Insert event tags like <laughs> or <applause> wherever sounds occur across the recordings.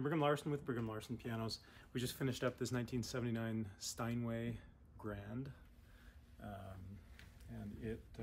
I'm Brigham Larson with Brigham Larson Pianos. We just finished up this 1979 Steinway Grand, um, and it uh,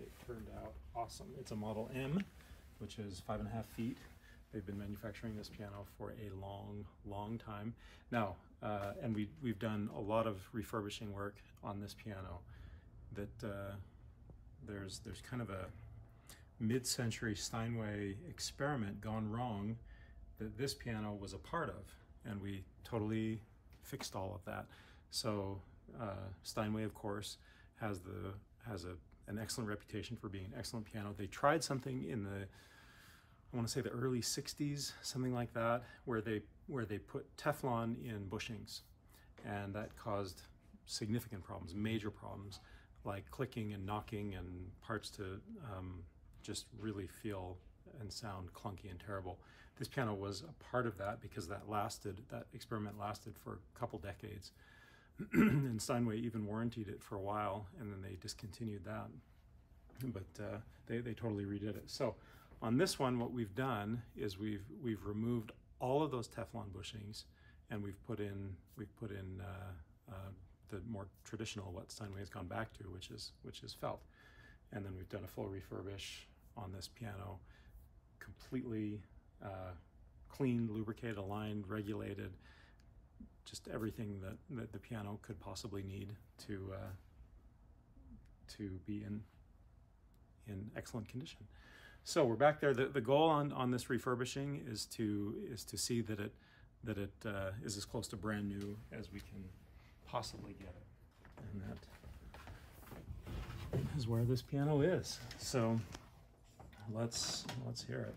it turned out awesome. It's a Model M, which is five and a half feet. They've been manufacturing this piano for a long, long time now, uh, and we we've done a lot of refurbishing work on this piano. That uh, there's there's kind of a mid-century Steinway experiment gone wrong that this piano was a part of, and we totally fixed all of that. So uh, Steinway, of course, has the has a an excellent reputation for being an excellent piano. They tried something in the I want to say the early 60s, something like that, where they where they put Teflon in bushings, and that caused significant problems, major problems, like clicking and knocking and parts to um, just really feel and sound clunky and terrible. This piano was a part of that because that lasted, that experiment lasted for a couple decades. <clears throat> and Steinway even warranted it for a while and then they discontinued that. But uh, they, they totally redid it. So on this one, what we've done is we've, we've removed all of those Teflon bushings and we've put in, we've put in uh, uh, the more traditional, what Steinway has gone back to, which is, which is felt. And then we've done a full refurbish on this piano, completely uh, cleaned, lubricated, aligned, regulated, just everything that, that the piano could possibly need to uh, to be in in excellent condition. So we're back there. The, the goal on, on this refurbishing is to is to see that it that it uh, is as close to brand new as we can possibly get it, and that is where this piano is. So let's let's hear it.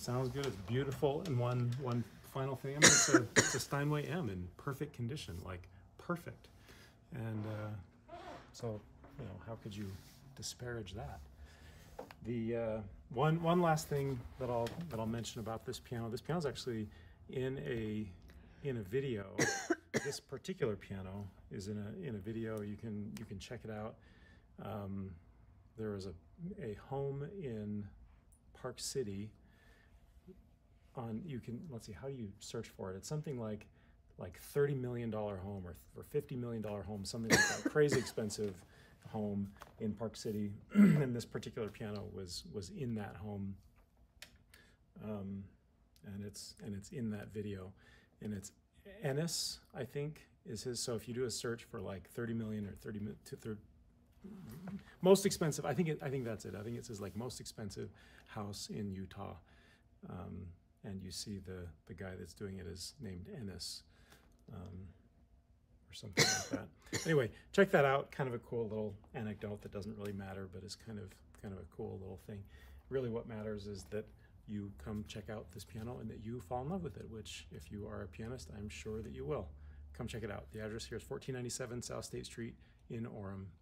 Sounds good. It's beautiful. And one one final thing, I mean, it's a, it's a Steinway M in perfect condition, like perfect. And uh, so, you know, how could you disparage that? The uh, one one last thing that I'll that I'll mention about this piano. This piano is actually in a in a video. this particular piano is in a in a video. You can you can check it out. Um, there is a a home in Park City on you can let's see how do you search for it? It's something like like 30 million dollar home or, or 50 million dollar home something like that. Crazy expensive home in park city <clears throat> and this particular piano was was in that home. Um, and it's and it's in that video. And it's ennis i think is his so if you do a search for like 30 million or 30 to 30 most expensive i think it, i think that's it i think it says like most expensive house in utah um, and you see the, the guy that's doing it is named Ennis. um, or something like that. <laughs> Anyway, check that out. Kind of a cool little anecdote that doesn't really matter, but is kind of kind of a cool little thing. Really, what matters is that you come check out this piano and that you fall in love with it. Which, if you are a pianist, I'm sure that you will. Come check it out. The address here is 1497 South State Street in Orem.